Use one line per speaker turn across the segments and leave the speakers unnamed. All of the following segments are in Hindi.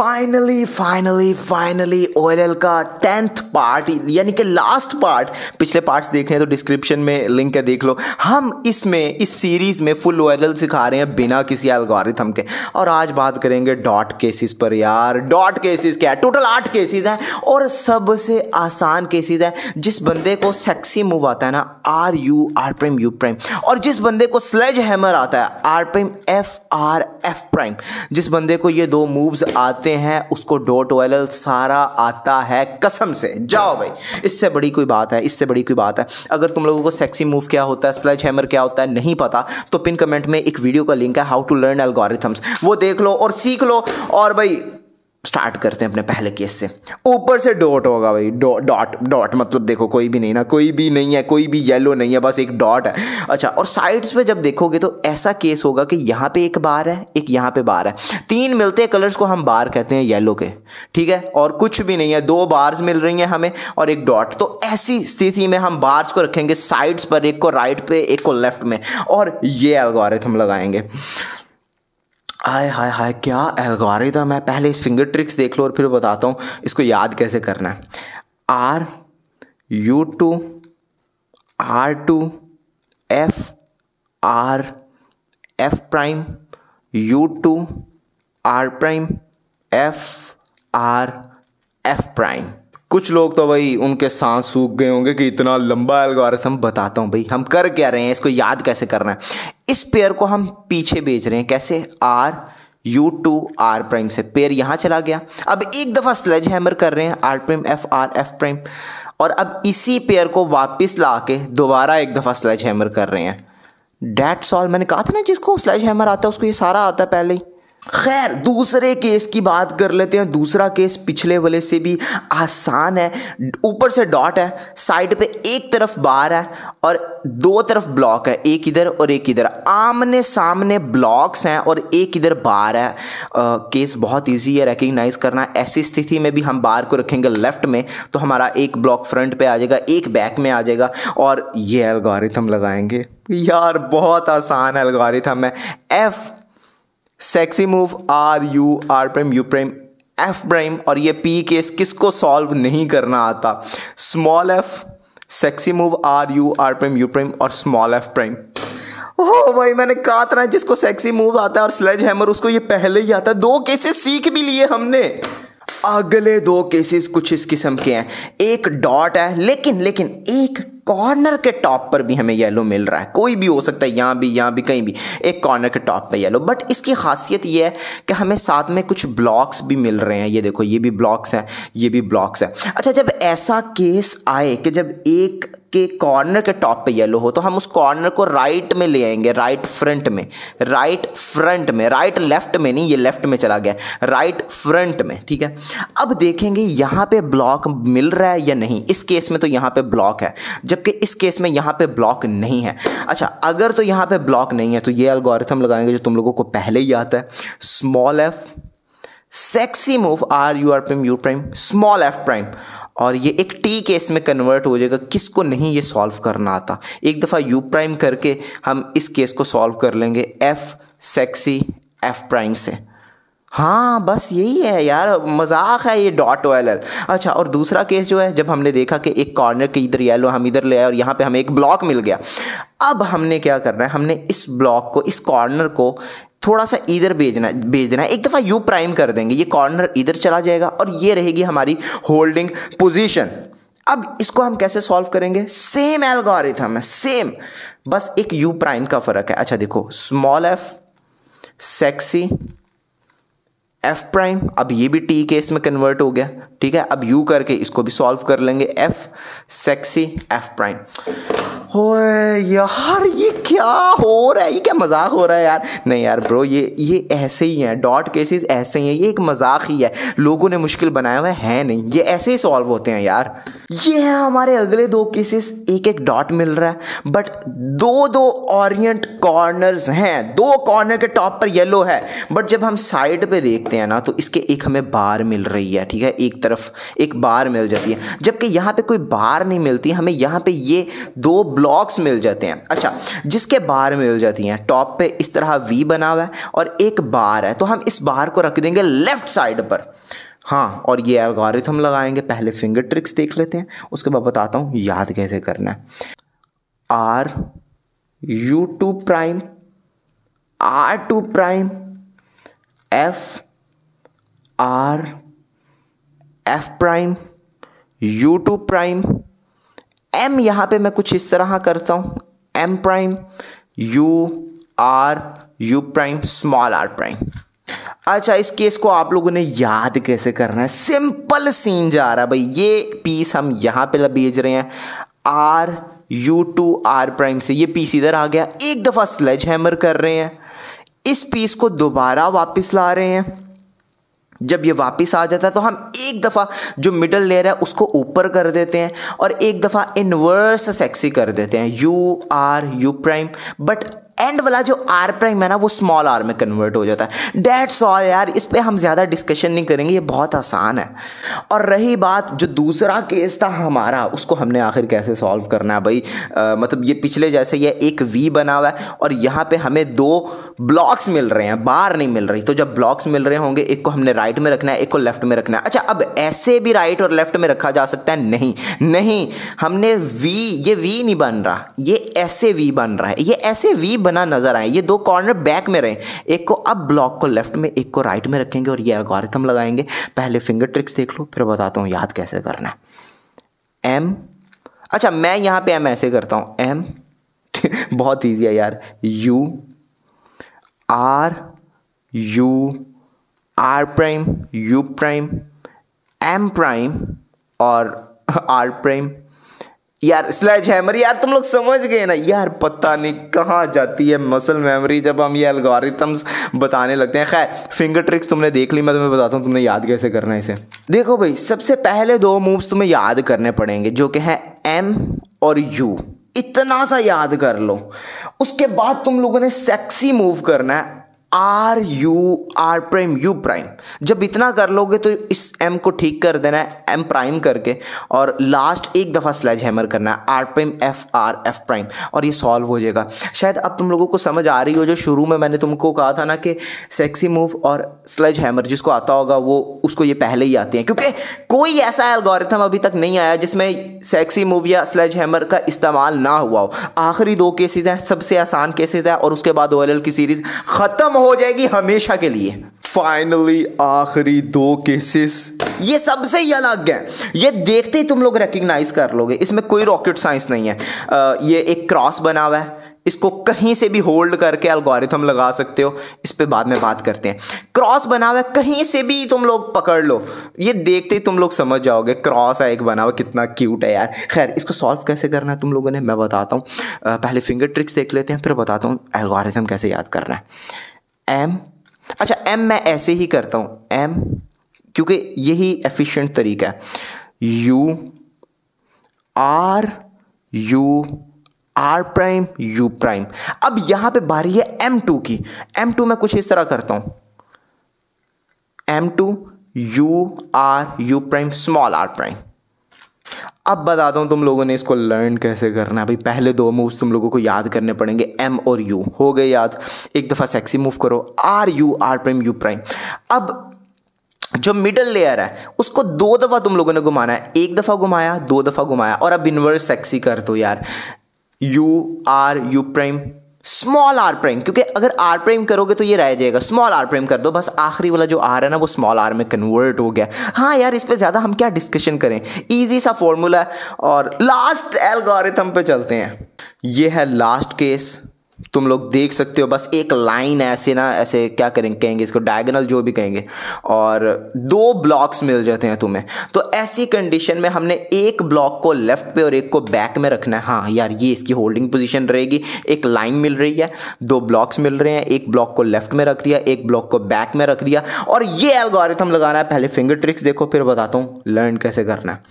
फाइनली फाइनली फाइनली ओएलएल का टेंथ पार्ट यानी कि लास्ट पार्ट पिछले पार्ट्स देख रहे हैं तो डिस्क्रिप्शन में लिंक है, देख लो। हम इसमें, इस सीरीज़ में फुल ओएलएल सिखा रहे हैं बिना किसी एल्गोरिथम के। और आज बात करेंगे डॉट केसेस पर यार। डॉट केसेस क्या है? टोटल आठ केसेस है। और सबसे आसान केसेस है। जिस बंदे को सेक्सी मूव आता है ना R U R prime U prime और जिस बंदे को स्लेज हैमर आता है R prime F R F prime जिस बंदे को ये दो मूव्स आते आते हैं, उसको डॉट ओ सारा आता है कसम से। जाओ भाई, इससे बड़ी कोई बात है, इससे बड़ी कोई बात है। अगर तुम लोगों को सेक्सी मूव क्या होता है स्लैच हैमर क्या होता है, नहीं पता तो पिन कमेंट में एक वीडियो का लिंक है हाउ टू लर्न एल्गोरिथम्स वो देख लो और सीख लो। और भाई स्टार्ट करते हैं अपने पहले केस से। ऊपर से डॉट होगा भाई डॉट डॉट मतलब देखो कोई भी नहीं ना, कोई भी नहीं है, कोई भी येलो नहीं है, बस एक डॉट है। अच्छा और साइड्स पे जब देखोगे तो ऐसा केस होगा कि यहाँ पे एक बार है, एक यहाँ पे बार है। तीन मिलते हैं कलर्स को हम बार कहते हैं येलो के, ठीक है? और कुछ भी नहीं है, दो बार्स मिल रही हैं हमें और एक डॉट तो ऐसी स्थिति में हम बार्स को रखेंगे साइड्स पर, एक को राइट पे, एक को लेफ़्ट में। और ये एल्गोरिथम लगाएँगे। हाय हाय हाय, क्या एल्गोरिथम है? पहले फिंगर ट्रिक्स देख लो और फिर बताता हूँ इसको याद कैसे करना है। R U two R two F R F prime U two R prime F R F prime कुछ लोग तो भाई उनके सांस सूख गए होंगे कि इतना लंबा एल्गोरिथम बताता हूँ भाई। हम कर क्या रहे हैं? इसको याद कैसे करना है? इस पेयर को हम पीछे भेज रहे हैं। कैसे? R U two R prime से। पेयर यहाँ चला गया। अब एक दफ़ा स्लेज हैमर कर रहे हैं। R prime F R F prime और अब इसी पेयर को वापस ला के दोबारा एक दफ़ा स्लेज हैमर कर रहे हैं। डेट सॉल्व मैंने कहा था ना, जिसको स्लेज हैमर आता है, उसको ये सारा आता है पहले ही। खैर दूसरे केस की बात कर लेते हैं। दूसरा केस पिछले वाले से भी आसान है। ऊपर से डॉट है साइड पे एक तरफ़ बार है और दो तरफ़ ब्लॉक है। एक इधर और एक इधर। आमने सामने ब्लॉक्स हैं और एक इधर बार है। आ, केस बहुत इजी है रिकग्नाइज करना। ऐसी स्थिति में भी हम बार को रखेंगे लेफ़्ट में तो हमारा एक ब्लॉक फ्रंट पे आ जाएगा एक बैक में आ जाएगा और ये एल्गोरिथम लगाएँगे। यार बहुत आसान एल्गोरिथम है। F sexy move R U R prime U prime F prime और ये पी केस किसको सॉल्व नहीं करना आता? Small F sexy move R U R prime U prime और स्मॉल एफ़ प्राइम ओ भाई, मैंने कहा था जिसको सेक्सी मूव आता है और स्लेज हैमर उसको ये पहले ही आता है। दो केसेस सीख भी लिए हमने। अगले दो केसेस कुछ इस किस्म के हैं। एक डॉट है, लेकिन लेकिन एक कॉर्नर के टॉप पर भी हमें येलो मिल रहा है। कोई भी हो सकता है, यहाँ भी यहाँ भी, कहीं भी। एक कॉर्नर के टॉप पर येलो बट इसकी खासियत ये है कि हमें साथ में कुछ ब्लॉक्स भी मिल रहे हैं। ये देखो, ये भी ब्लॉक्स हैं, ये भी ब्लॉक्स हैं। अच्छा जब ऐसा केस आए कि जब एक के कॉर्नर के टॉप पे येलो हो तो हम उस कॉर्नर को राइट में ले आएँगे राइट फ्रंट में। राइट फ्रंट में राइट लेफ़्ट में नहीं, ये लेफ़्ट में चला गया। राइट फ्रंट में, ठीक है? अब देखेंगे यहाँ पे ब्लॉक मिल रहा है या नहीं। इस केस में तो यहाँ पे ब्लॉक है, जबकि इस केस में यहाँ पे ब्लॉक नहीं है। अच्छा अगर तो यहाँ पे ब्लॉक नहीं है तो ये एल्गोरिथम लगाएँगे जो तुम लोगों को पहले ही आता है। Small F sexy move R U R prime U prime small F prime और ये एक टी केस में कन्वर्ट हो जाएगा, किसको नहीं ये सॉल्व करना आता? एक दफ़ा यू प्राइम करके हम इस केस को सॉल्व कर लेंगे एफ़ सेक्सी एफ़ प्राइम से। हाँ बस यही है यार, मज़ाक है ये डॉट ओ एल एल अच्छा और दूसरा केस जो है, जब हमने देखा कि एक कॉर्नर के इधर येलो हम इधर ले आए और यहाँ पे हमें एक ब्लॉक मिल गया। अब हमने क्या करना है, हमने इस ब्लॉक को, इस कॉर्नर को थोड़ा सा इधर भेजना, भेज देना। एक दफ़ा यू प्राइम कर देंगे, ये कॉर्नर इधर चला जाएगा और ये रहेगी हमारी होल्डिंग पोजीशन अब इसको हम कैसे सॉल्व करेंगे? सेम एल्गोरिथम है सेम बस एक यू प्राइम का फ़र्क है। अच्छा देखो small F sexy F prime अब ये भी टी केस में कन्वर्ट हो गया, ठीक है? अब यू करके इसको भी सॉल्व कर लेंगे एफ़ सेक्सी एफ़ प्राइम यार, ये क्या हो रहा है? ये क्या मज़ाक हो रहा है यार? नहीं यार ब्रो ये ये ऐसे ही है। डॉट केसेस ऐसे ही। हैं ये एक मज़ाक ही है। लोगों ने मुश्किल बनाया हुआ है नहीं। ये ऐसे ही सॉल्व होते हैं यार। ये है हमारे अगले दो केसेस एक एक डॉट मिल रहा है बट दो दो ऑरियंट कॉर्नर्स हैं। दो कॉर्नर के टॉप पर येलो है। बट जब हम साइड पे देखते हैं ना तो इसके एक हमें बार मिल रही है, ठीक है? एक तरफ़ एक बार मिल जाती है। जबकि यहाँ पे कोई बार नहीं मिलती, हमें यहाँ पे ये दो ब्लॉक्स मिल जाते हैं। अच्छा जिसके बार मिल जाती हैं टॉप पे इस तरह वी बना हुआ है और एक बार है तो हम इस बार को रख देंगे लेफ़्ट साइड पर। हाँ और ये एल्गोरिथम लगाएँगे, पहले फिंगर ट्रिक्स देख लेते हैं, उसके बाद बताता हूँ याद कैसे करना है। R U two prime R two prime F R F prime U two prime M यहाँ पे मैं कुछ इस तरह करता हूँ M prime U R U prime small R prime अच्छा इस केस को आप लोगों ने याद कैसे करना है? सिंपल सीन जा रहा है भाई। ये पीस हम यहाँ पे भेज रहे हैं। R U two R prime से। ये पीस इधर आ गया। एक दफ़ा स्लेज हैमर कर रहे हैं। इस पीस को दोबारा वापस ला रहे हैं। जब ये वापस आ जाता है तो हम एक दफ़ा जो मिडल लेयर है, उसको ऊपर कर देते हैं और एक दफ़ा इनवर्स सेक्सी कर देते हैं। U R U prime but end वाला जो आर प्राइम है ना वो स्मॉल आर में कन्वर्ट हो जाता है। डेट्स ऑल यार इस पर हम ज़्यादा डिस्कशन नहीं करेंगे ये बहुत आसान है। और रही बात जो दूसरा केस था हमारा उसको हमने आखिर कैसे सॉल्व करना है भाई? आ, मतलब ये पिछले जैसे ये एक वी बना हुआ है और यहाँ पे हमें दो ब्लॉक्स मिल रहे हैं बार नहीं मिल रही। तो जब ब्लॉक्स मिल रहे होंगे एक को हमने राइट में रखना है एक को लेफ़्ट में रखना है। अच्छा अब ऐसे भी राइट और लेफ़्ट में रखा जा सकता है? नहीं। नहीं हमने वी ये वी नहीं बन रहा। ये ऐसे वी बन रहा है। ये ऐसे वी बना नज़र आए। ये दो कॉर्नर बैक में रहे। एक को अब ब्लॉक को लेफ़्ट में, एक को राइट में रखेंगे और ये एल्गोरिथम लगाएँगे। पहले फिंगर ट्रिक्स देख लो, फिर बताता हूँ याद कैसे करना है। एम अच्छा मैं यहाँ पे एम ऐसे करता हूँ। एम बहुत ईजी है यार। U R U R prime U prime M prime और आर प्राइम यार स्लेज हैमर यार, तुम लोग समझ गए ना। यार, पता नहीं कहाँ जाती है मसल मेमोरी जब हम ये एल्गोरिथम्स बताने लगते हैं। खैर फिंगर ट्रिक्स तुमने देख ली, मैं तुम्हें बताता हूँ, तुमने याद कैसे करना है इसे। देखो भाई, सबसे पहले दो मूव्स तुम्हें याद करने पड़ेंगे, जो कि है एम और यू इतना सा याद कर लो। उसके बाद तुम लोगों ने सेक्सी मूव करना है। R U R prime, U prime. जब इतना कर लोगे तो इस एम को ठीक कर देना है एम प्राइम करके। और लास्ट एक दफ़ा स्लेज हैमर करना है R prime F R F prime. और ये सॉल्व हो जाएगा। शायद अब तुम लोगों को समझ आ रही हो, जो शुरू में मैंने तुमको कहा था ना कि सेक्सी मूव और स्लेज हैमर जिसको आता होगा, वो उसको ये पहले ही आते हैं। क्योंकि कोई ऐसा एल्गोरिथम अभी तक नहीं आया जिसमें सेक्सी मूव या स्लेज हैमर का इस्तेमाल ना हुआ हो। आखिरी दो केसेज हैं, सबसे आसान केसेज है, और उसके बाद ओ की सीरीज़ ख़त्म हो जाएगी हमेशा के लिए। फाइनली आखिरी दो केसेस ये सबसे ही अलग है। ये देखते ही तुम लोग रिकग्नाइज कर लोगे। इसमें कोई रॉकेट साइंस नहीं है। आ, ये एक क्रॉस बना हुआ है। इसको कहीं से भी होल्ड करके एल्गोरिथम लगा सकते हो। इस पे बाद में बात करते हैं। क्रॉस बना हुआ है। कहीं से भी तुम लोग पकड़ लो। ये देखते ही तुम लोग समझ जाओगे क्रॉस है एक बना हुआ। कितना क्यूट है यार। खैर इसको सॉल्व कैसे करना है तुम लोगों ने? मैं बताता हूँ। पहले फिंगर ट्रिक्स देख लेते हैं फिर बताता हूँ एल्गोरिथम कैसे याद करना है। एम अच्छा एम मैं ऐसे ही करता हूँ एम क्योंकि यही एफिशिएंट तरीका है। U R U R prime U prime अब यहाँ पे बारी है एम टू की। एम टू मैं कुछ इस तरह करता हूँ। M two U R U prime small R prime अब बताता हूँ तुम लोगों ने इसको लर्न कैसे करना है। भाई, पहले दो मूव्स तुम लोगों को याद करने पड़ेंगे। एम और यू हो गए याद? एक दफ़ा सेक्सी मूव करो. R U R prime U prime अब जो मिडल लेयर है, उसको दो दफ़ा तुम लोगों ने घुमाना है. एक दफ़ा घुमाया, दो दफ़ा घुमाया. और अब इनवर्स सेक्सी कर दो यार. U R U prime small R prime क्योंकि अगर आर प्राइम करोगे तो ये रह जाएगा. स्मॉल आर प्राइम कर दो. बस आखिरी वाला जो आर है ना, वो स्मॉल आर में कन्वर्ट हो गया. हाँ यार, इस पर ज़्यादा हम क्या डिस्कशन करें? इजी सा फॉर्मूला और लास्ट एल्गोरिथम पे चलते हैं. ये है लास्ट केस तुम लोग देख सकते हो, बस एक लाइन ऐसे ना, ऐसे क्या करेंगे कहेंगे इसको डायगोनल जो भी कहेंगे, और दो ब्लॉक्स मिल जाते हैं तुम्हें। तो ऐसी कंडीशन में हमने एक ब्लॉक को लेफ़्ट पे और एक को बैक में रखना है। हाँ यार, ये इसकी होल्डिंग पोजीशन रहेगी, एक लाइन मिल रही है, दो ब्लॉक्स मिल रहे हैं, एक ब्लॉक को लेफ़्ट में रख दिया, एक ब्लॉक को बैक में रख दिया, और ये एल्गोरिथम लगाना है। पहले फिंगर ट्रिक्स देखो, फिर बताता हूँ लर्न कैसे करना है।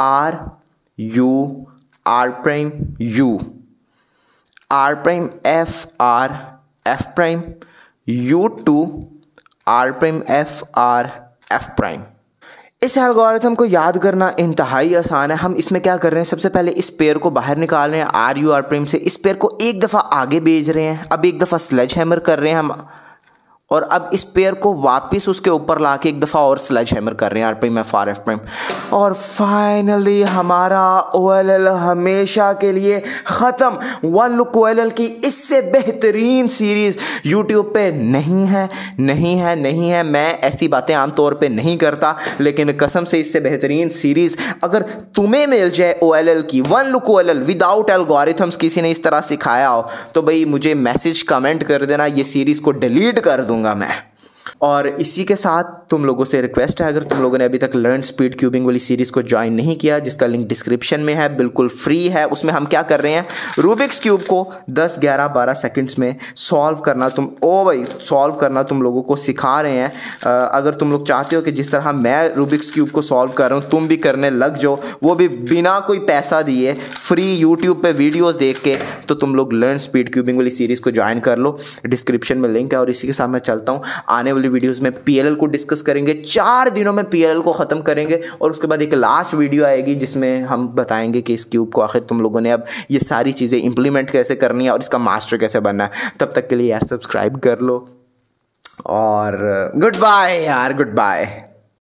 R U R prime U R prime F R F prime U two R prime F R F prime इस एल्गोरिथम को याद करना इंतहाई आसान है। हम इसमें क्या कर रहे हैं? सबसे पहले इस पेयर को बाहर निकाल रहे हैं आर यू आर प्राइम से। इस पेयर को एक दफ़ा आगे भेज रहे हैं। अब एक दफ़ा स्लेज हैमर कर रहे हैं हम। और अब इस पेयर को वापस उसके ऊपर ला के एक दफ़ा और स्लेज हैमर कर रहे हैं। R F R F prime और फाइनली हमारा ओ एल एल हमेशा के लिए ख़त्म। One look O L L की इससे बेहतरीन सीरीज़ यूट्यूब पे नहीं है नहीं है नहीं है। मैं ऐसी बातें आमतौर पे नहीं करता, लेकिन कसम से इससे बेहतरीन सीरीज़ अगर तुम्हें मिल जाए ओ एल एल की one look O L L without algorithms किसी ने इस तरह सिखाया हो तो भाई मुझे मैसेज कमेंट कर देना, ये सीरीज़ को डिलीट कर दूँगा मैं और इसी के साथ तुम लोगों से रिक्वेस्ट है, अगर तुम लोगों ने अभी तक लर्न स्पीड क्यूबिंग वाली सीरीज़ को ज्वाइन नहीं किया, जिसका लिंक डिस्क्रिप्शन में है, बिल्कुल फ्री है, उसमें हम क्या कर रहे हैं? रूबिक्स क्यूब को 10 11 12 सेकंड्स में सॉल्व करना तुम, ओ भाई सॉल्व करना तुम लोगों को सिखा रहे हैं। अगर तुम लोग चाहते हो कि जिस तरह मैं रूबिक्स क्यूब को सॉल्व कर रहा हूँ, तुम भी करने लग जाओ। वो भी बिना कोई पैसा दिए फ्री यूट्यूब पर वीडियोज़ देख के तो तुम लोग लर्न स्पीड क्यूबिंग वाली सीरीज़ को ज्वाइन कर लो। डिस्क्रिप्शन में लिंक है और इसी के साथ मैं चलता हूँ। आने वाली वीडियोज़ में पीएलएल को डिस्कस करेंगे, चार दिनों में पीएलएल को ख़त्म करेंगे और उसके बाद एक लास्ट वीडियो आएगी जिसमें हम बताएँगे कि इस क्यूब को आखिर तुम लोगों ने अब ये सारी चीज़ें इंप्लीमेंट कैसे करनी है और इसका मास्टर कैसे बनना है। तब तक के लिए यार सब्सक्राइब कर लो और, गुड बाय यार, गुड बाय।